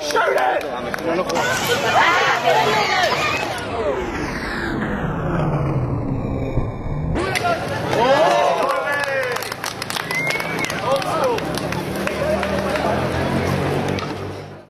Shoot it!